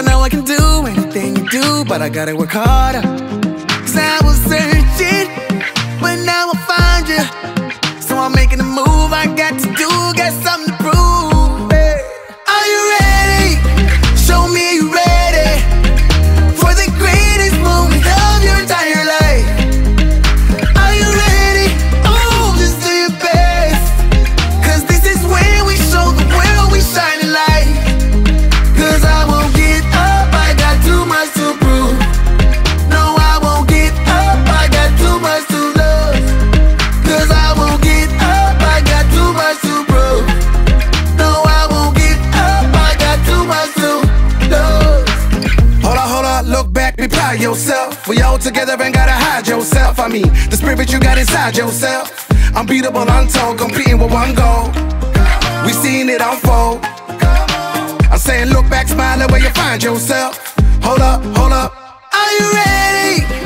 I know I can do anything you do But I gotta work harder. Cause I was searching of yourself. We all together and gotta hide yourself. I mean, the spirit you got inside yourself. Unbeatable, untold, competing with one goal. We seen it unfold. I'm saying, look back, smile at where you find yourself. Hold up, hold up. Are you ready?